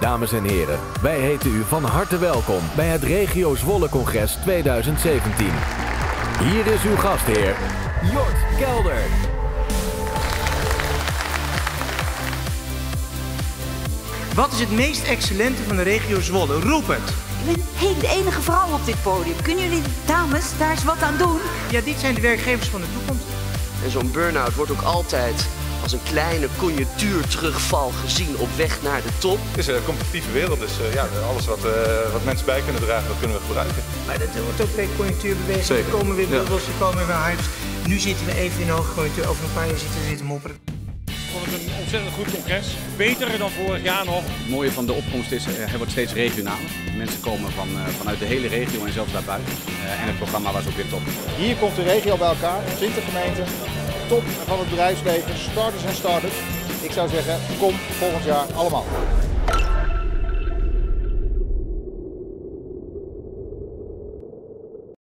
Dames en heren, wij heten u van harte welkom bij het Regio Zwolle Congres 2017. Hier is uw gastheer, Jort Kelder. Wat is het meest excellente van de regio Zwolle? Roep het. Ik ben hey, de enige vrouw op dit podium. Kunnen jullie, dames, daar eens wat aan doen? Ja, dit zijn de werkgevers van de toekomst. En zo'n burn-out wordt ook altijd als een kleine conjunctuurterugval gezien op weg naar de top. Het is een competitieve wereld, dus uh, ja, alles wat, uh, wat mensen bij kunnen dragen, dat kunnen we gebruiken. Maar dat wordt ook weer conjunctuurbeweging. Er komen weer bubbels, er komen weer hypes. Nu zitten we even in de hoge conjunctuur, over een paar jaar zitten we weer te mopperen. Ik vond het een ontzettend goed congres. Beter dan vorig jaar nog. Het mooie van de opkomst is, uh, hij wordt steeds regionaler. Mensen komen van, vanuit de hele regio en zelfs daarbuiten. En het programma was ook weer top. Hier komt de regio bij elkaar, 20 gemeenten, top van het bedrijfsleven, starters en start-ups. Ik zou zeggen, kom volgend jaar allemaal.